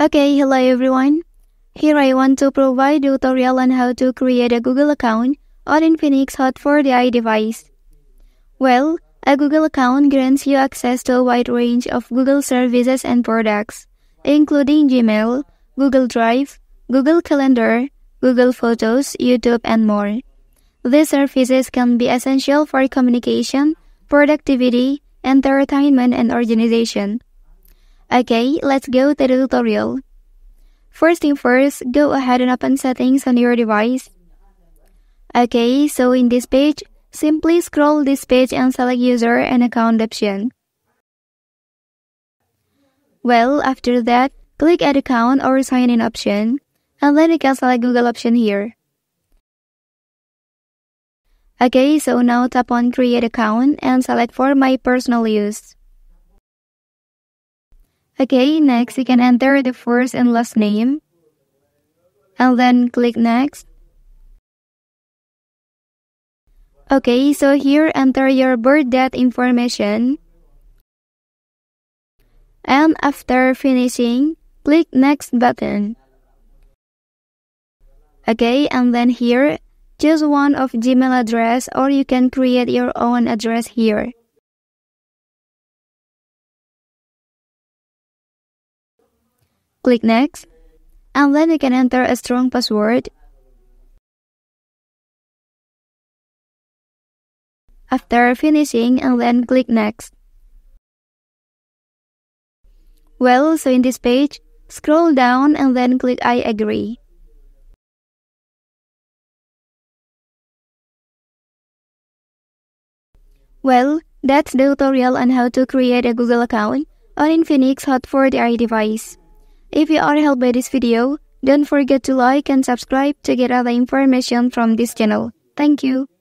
Okay, hello everyone. Here I want to provide tutorial on how to create a Google account on Infinix Hot 40i device. Well, a Google account grants you access to a wide range of Google services and products, including Gmail, Google Drive, Google Calendar, Google Photos, YouTube, and more. These services can be essential for communication, productivity, entertainment, and organization. Okay, let's go to the tutorial. First thing first, go ahead and open settings on your device. Okay, so in this page, simply scroll this page and select user and account option. Well, after that, click add account or sign in option, and then you can select Google option here. Okay, so now tap on create account and select for my personal use. Okay, next you can enter the first and last name. And then click next. Okay, so here enter your birth date information. And after finishing, click next button. Okay, and then here, choose one of Gmail address or you can create your own address here. Click next, and then you can enter a strong password. After finishing, and then click next. Well, so in this page, scroll down and then click I agree. Well, that's the tutorial on how to create a Google account on Infinix Hot 40i device. If you are helped by this video, don't forget to like and subscribe to get other information from this channel. Thank you.